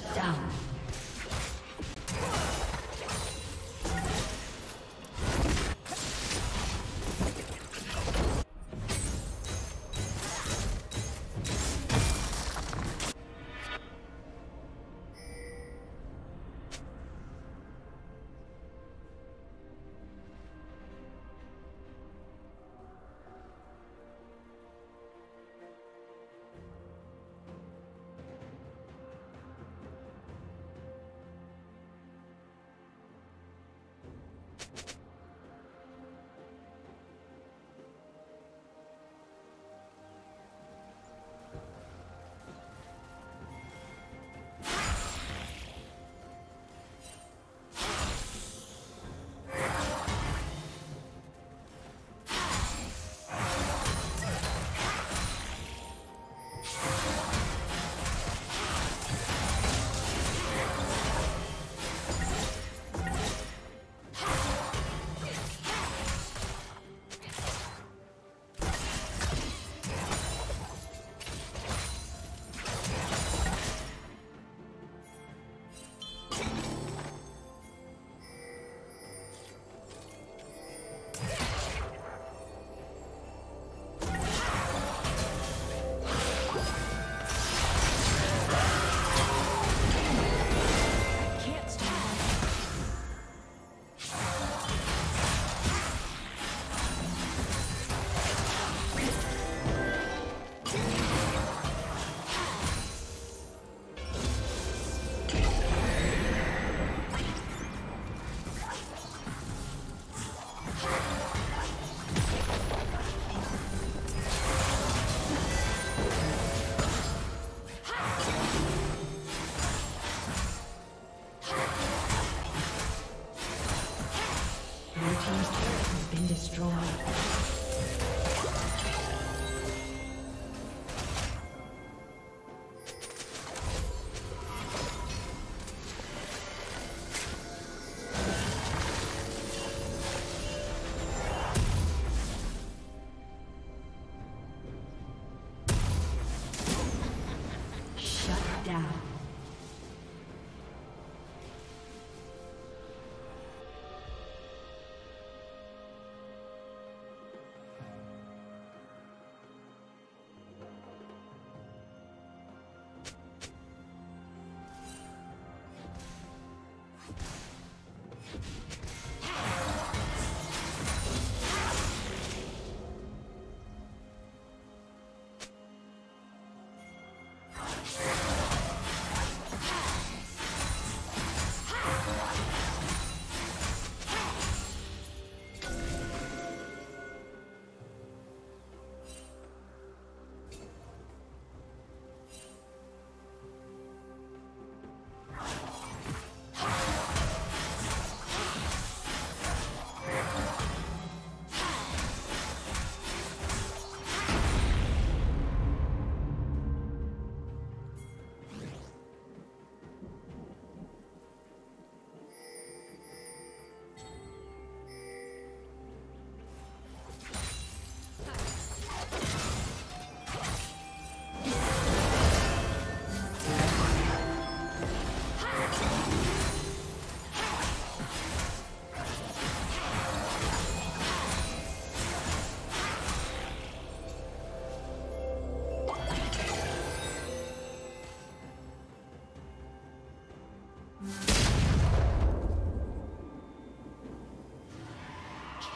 Shut down.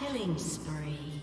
Killing spree.